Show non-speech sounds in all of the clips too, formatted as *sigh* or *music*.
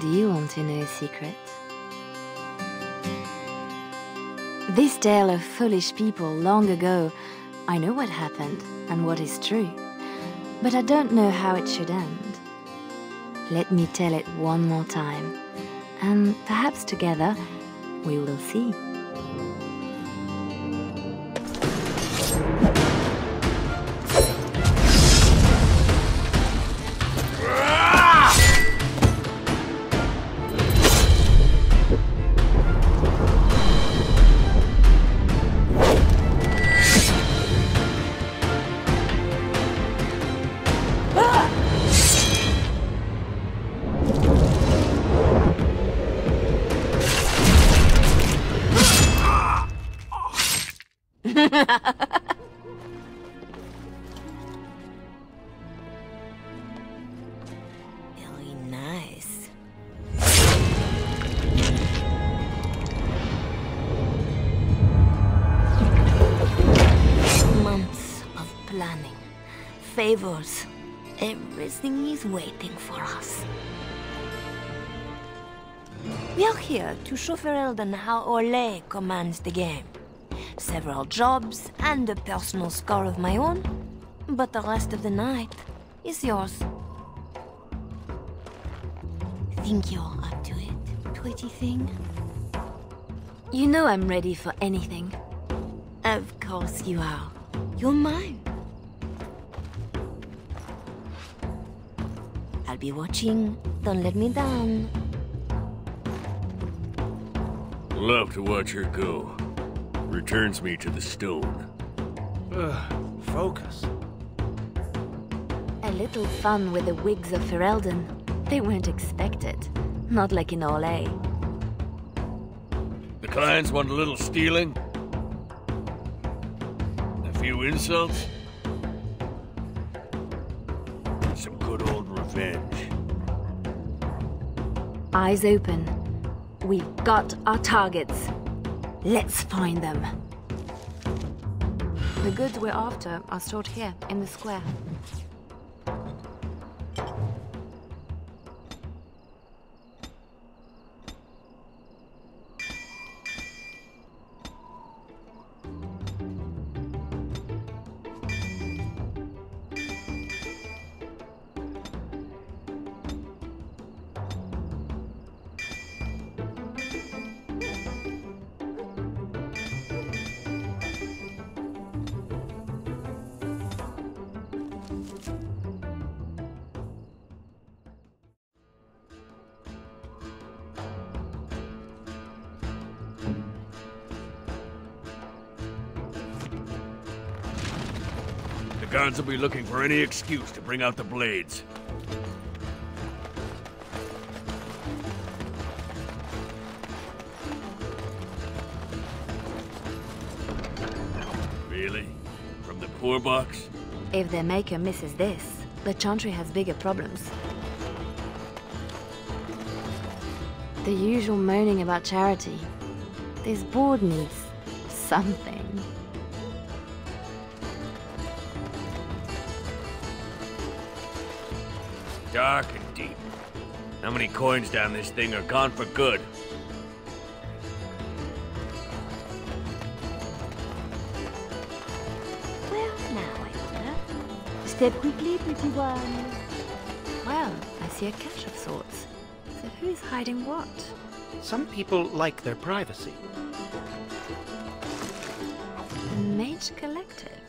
Do you want to know a secret? This tale of foolish people long ago, I know what happened and what is true, but I don't know how it should end. Let me tell it one more time, and perhaps together we will see. Favors, everything is waiting for us. We are here to show Ferelden how Orlais commands the game. Several jobs and a personal score of my own, but the rest of the night is yours. Think you're up to it, pretty thing? You know I'm ready for anything. Of course you are. You're mine. I'll be watching. Don't let me down. Love to watch her go. Returns me to the stone. Ugh, focus. A little fun with the wigs of Ferelden. They weren't expected. Not like in Orlais. The clients want a little stealing? A few insults? Some good old revenge. Eyes open. We've got our targets. Let's find them. The goods we're after are stored here, in the square. Guards will be looking for any excuse to bring out the blades. Really? From the poor box? If their maker misses this, the Chantry has bigger problems. The usual moaning about charity. This board needs something. Dark and deep. How many coins down this thing are gone for good? Well, now I wonder. Step quickly, pretty one. Well, I see a cache of sorts. So who's hiding what? Some people like their privacy. The Mage Collective.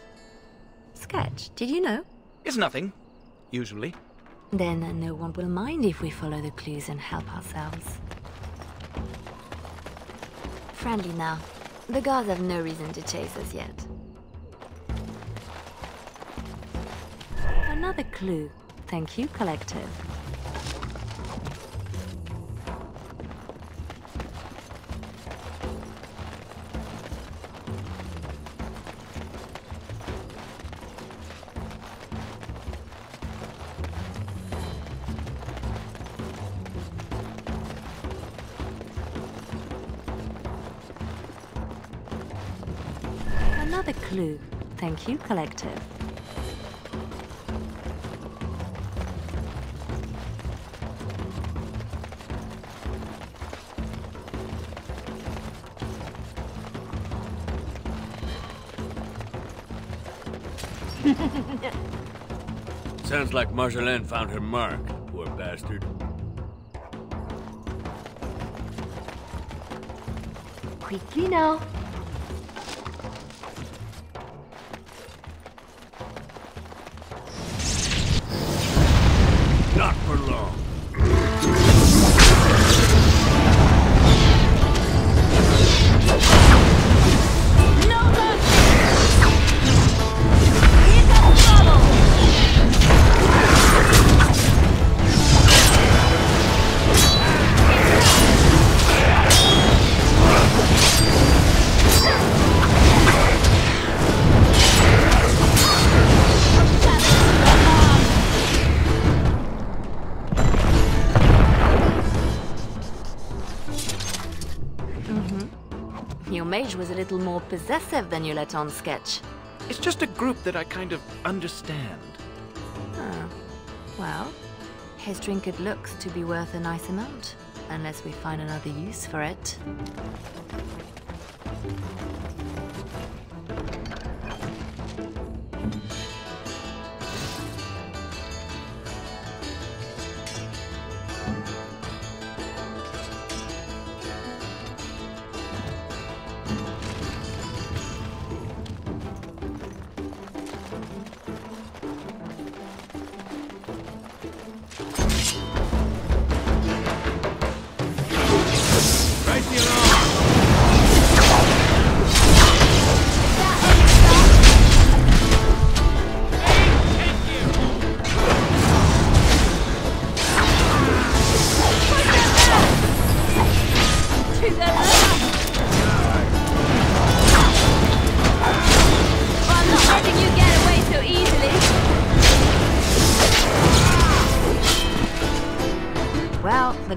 Sketch, did you know? It's nothing, usually. Then no one will mind if we follow the clues and help ourselves. Friendly now. The guards have no reason to chase us yet. Another clue. Thank you, Collective. another clue. Thank you, Collective. *laughs* Sounds like Marjolaine found her mark, poor bastard. Quickly now. Your mage was a little more possessive than you let on sketch. It's just a group that I kind of understand. Oh. Well, his trinket looks to be worth a nice amount, unless we find another use for it.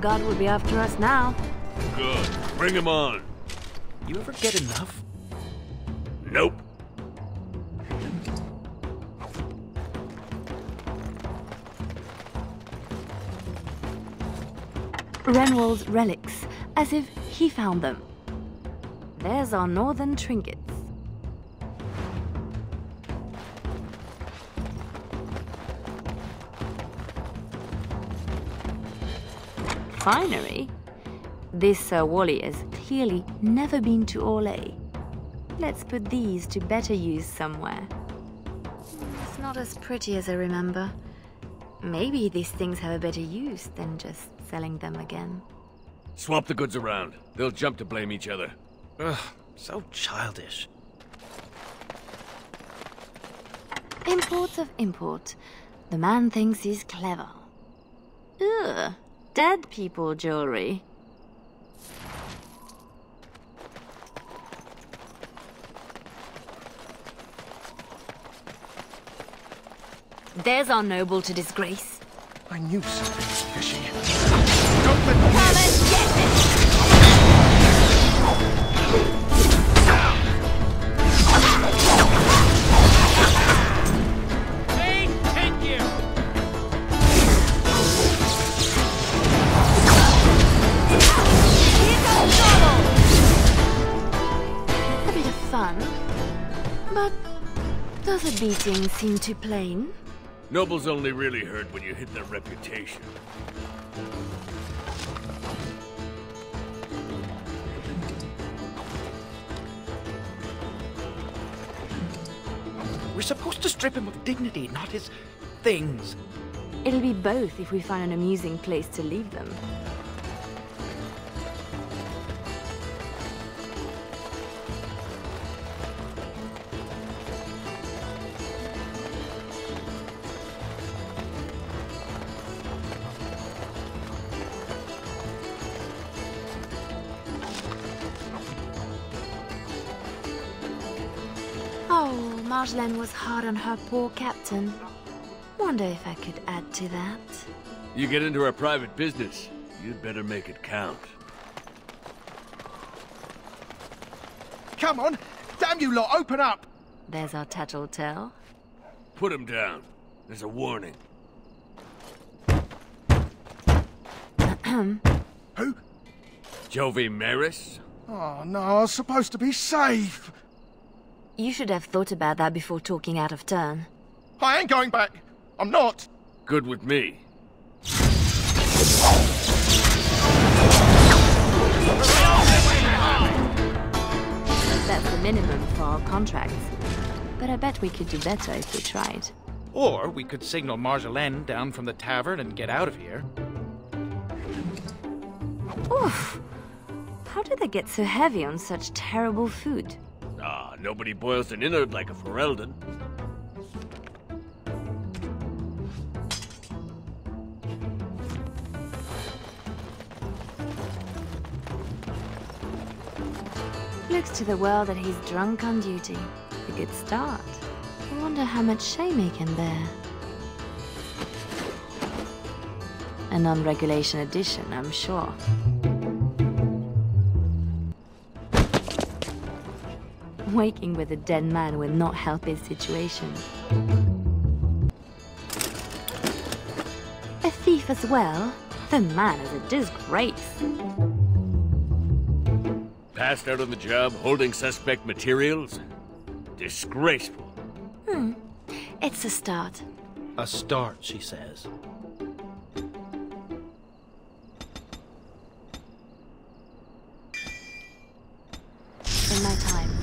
God will be after us now. Good. Bring him on. You ever get enough? Nope. Renwall's relics, as if he found them. There's our northern trinkets. Finery? This Sir Wally has clearly never been to Orlais. Let's put these to better use somewhere. It's not as pretty as I remember. Maybe these things have a better use than just selling them again. Swap the goods around. They'll jump to blame each other. Ugh, so childish. Imports of import. The man thinks he's clever. Ugh, dead people jewelry. There's our noble to disgrace. I knew something was fishy. Don't let me does a beating seem too plain? Nobles only really hurt when you hit their reputation. We're supposed to strip him of dignity, not his things. It'll be both if we find an amusing place to leave them. Marjolaine was hard on her poor captain. Wonder if I could add to that. You get into our private business, you'd better make it count. Come on! Damn you lot, open up! There's our tattletale. Put him down. There's a warning. *clears throat* Who? Jovi Merice? Oh no, I was supposed to be safe! You should have thought about that before talking out of turn. I ain't going back. I'm not. Good with me. That's the minimum for our contracts. But I bet we could do better if we tried. Or we could signal Marjolaine down from the tavern and get out of here. Oof! How do they get so heavy on such terrible food? Ah, nobody boils an innard like a Ferelden. Looks to the world that he's drunk on duty. A good start. I wonder how much shame he can bear. A non-regulation addition, I'm sure. Waking with a dead man will not help his situation. A thief as well? The man is a disgrace. Passed out on the job holding suspect materials? Disgraceful. Hmm. It's a start. A start, she says. In my time.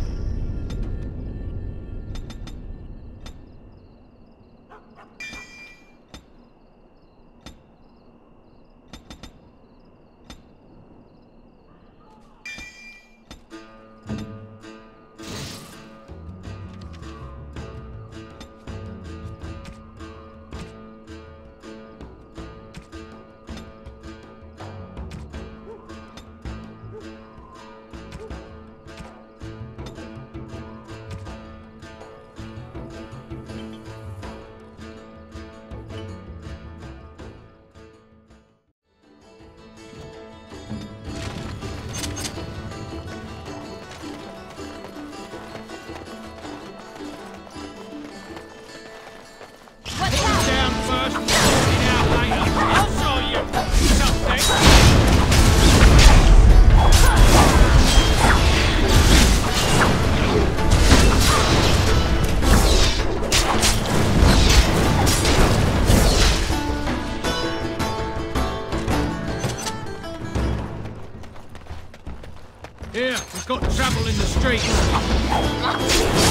Trouble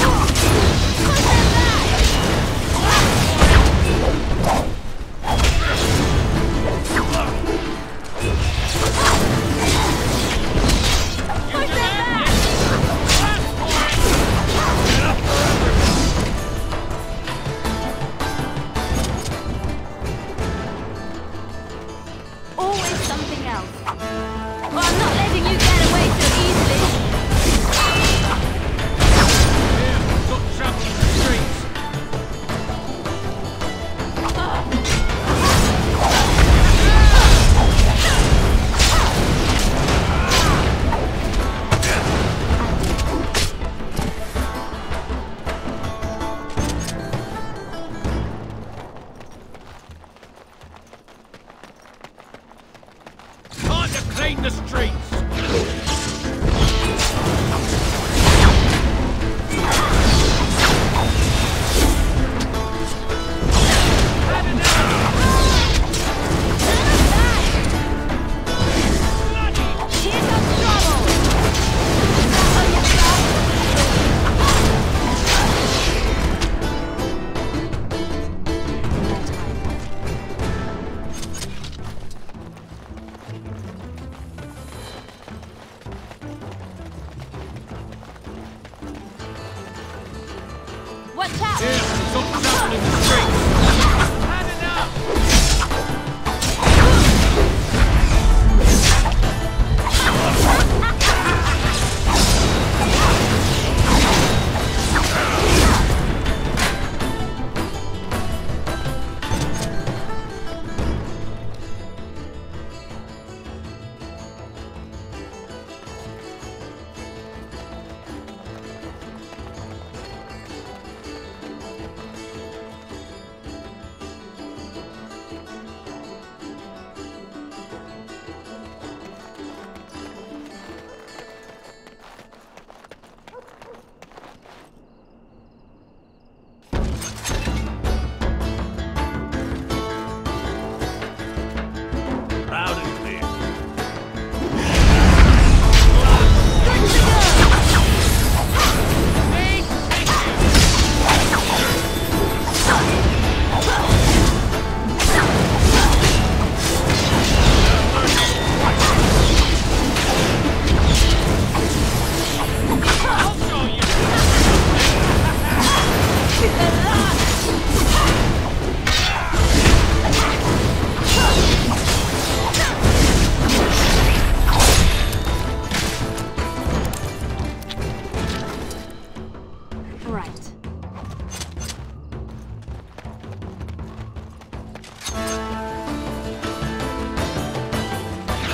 Clean the streets. Watch out! Here,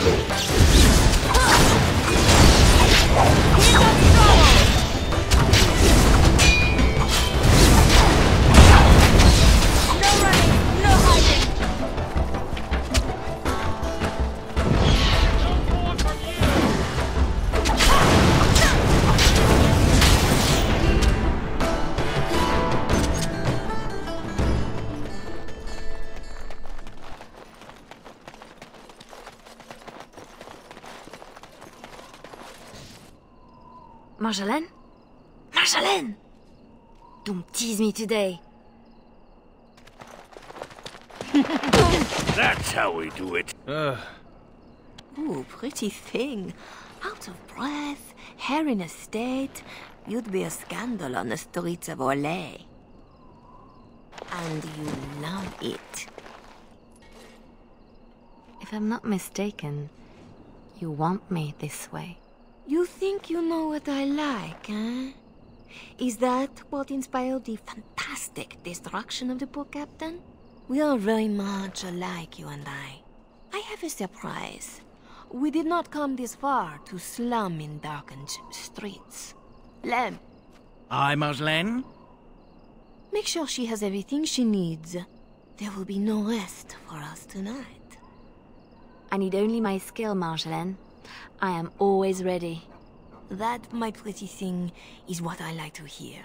No Marjolaine? Marjolaine! Don't tease me today. *laughs* That's how we do it. Ugh. Ooh, pretty thing. Out of breath, hair in a state. You'd be a scandal on the streets of Orlais. And you love it. If I'm not mistaken, you want me this way. You think you know what I like, eh? Is that what inspired the fantastic destruction of the poor captain? We are very much alike, you and I. I have a surprise. We did not come this far to slum in darkened streets. Lem, I, Marjolaine? make sure she has everything she needs. There will be no rest for us tonight. I need only my skill, Marjolaine. I am always ready. That, my pretty thing, is what I like to hear.